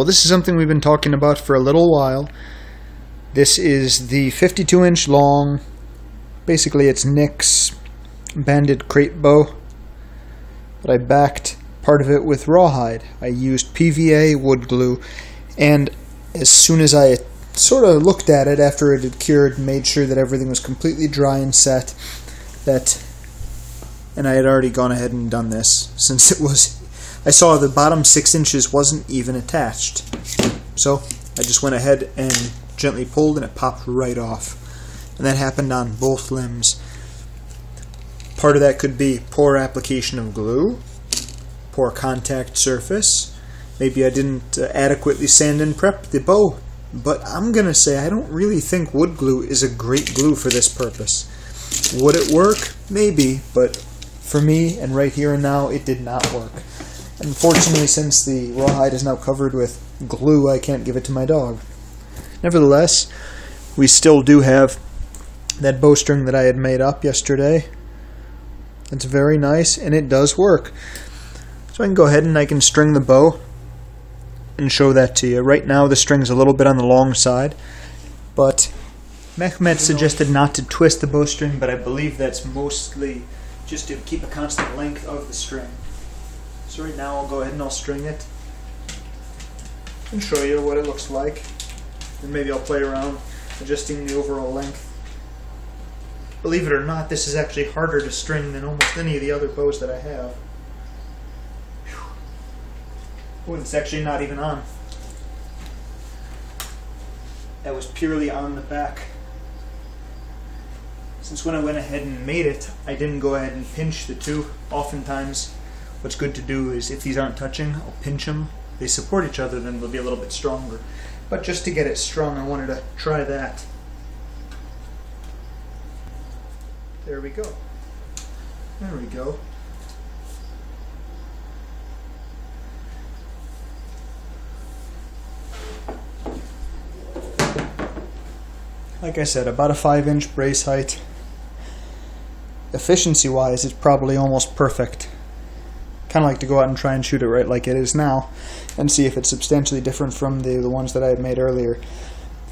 Well, this is something we've been talking about for a little while. This is the 52 inch long, basically it's Nick's banded krait bow. But I backed part of it with rawhide. I used PVA wood glue, and as soon as I sort of looked at it after it had cured, made sure that everything was completely dry and set, that, and I had already gone ahead and done this since it was I saw the bottom six inches wasn't even attached. So I just went ahead and gently pulled and it popped right off. And that happened on both limbs. Part of that could be poor application of glue, poor contact surface. Maybe I didn't uh, adequately sand and prep the bow. But I'm going to say I don't really think wood glue is a great glue for this purpose. Would it work? Maybe, but for me and right here and now, it did not work. Unfortunately, since the rawhide is now covered with glue, I can't give it to my dog. Nevertheless, we still do have that bowstring that I had made up yesterday. It's very nice, and it does work. So I can go ahead and I can string the bow and show that to you. Right now the string's a little bit on the long side, but Mehmet suggested not to twist the bowstring, but I believe that's mostly just to keep a constant length of the string. So right now I'll go ahead and I'll string it and show you what it looks like. And maybe I'll play around adjusting the overall length. Believe it or not, this is actually harder to string than almost any of the other bows that I have. Oh, it's actually not even on. That was purely on the back. Since when I went ahead and made it, I didn't go ahead and pinch the two. Oftentimes, what's good to do is if these aren't touching, I'll pinch them. They support each other, then they'll be a little bit stronger. But just to get it strong, I wanted to try that. There we go. There we go. Like I said, about a 5 inch brace height. Efficiency wise, it's probably almost perfect kind of like to go out and try and shoot it right like it is now and see if it's substantially different from the, the ones that I had made earlier.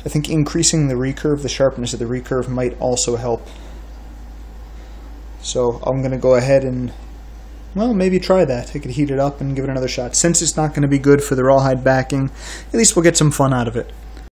I think increasing the recurve, the sharpness of the recurve might also help. So I'm going to go ahead and, well, maybe try that. I could heat it up and give it another shot. Since it's not going to be good for the rawhide backing, at least we'll get some fun out of it.